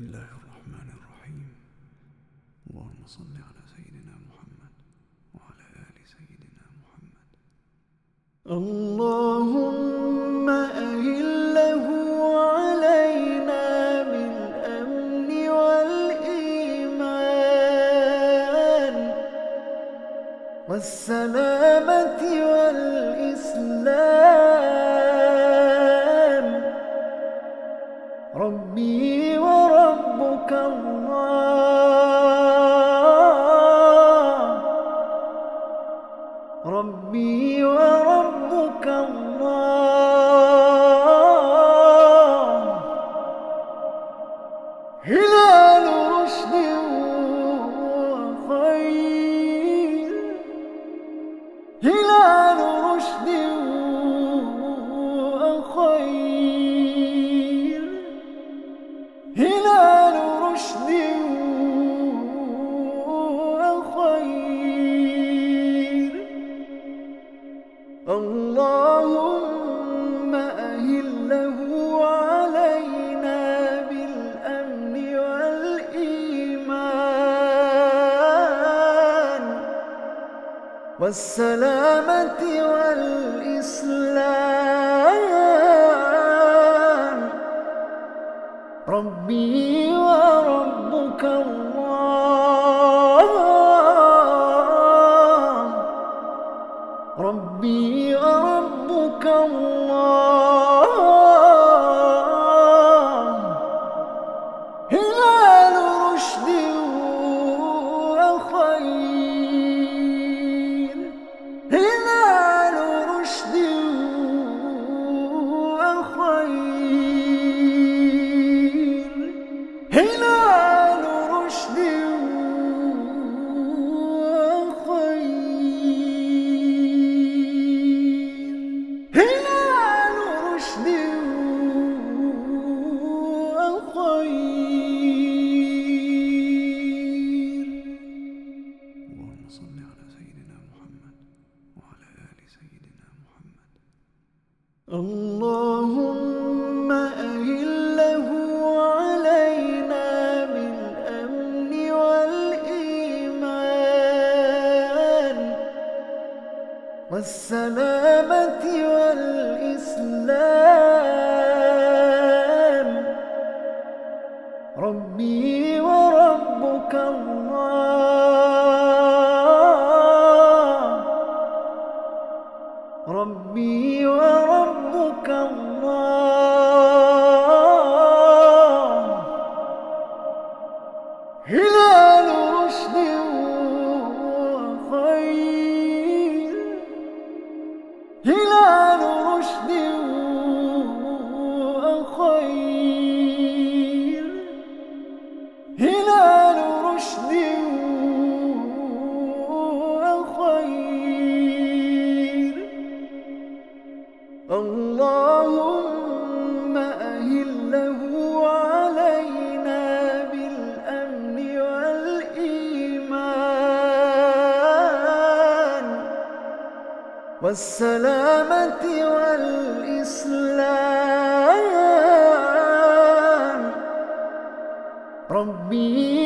بسم الله الرحمن الرحيم. اللهم صل على سيدنا محمد وعلى آل سيدنا محمد. اللهم أهله علينا بالأمن والإيمان والسلامة والإسلام. ربي وربك الله. والسلامة والإسلام. ربي وربك الله. ربي وربك الله. اللهم أهله علينا بالأمن والإيمان والسلامة والإسلام. ربي وربك الله. اللهم أهله علينا بالأمن والإيمان والسلامة والإسلام. ربي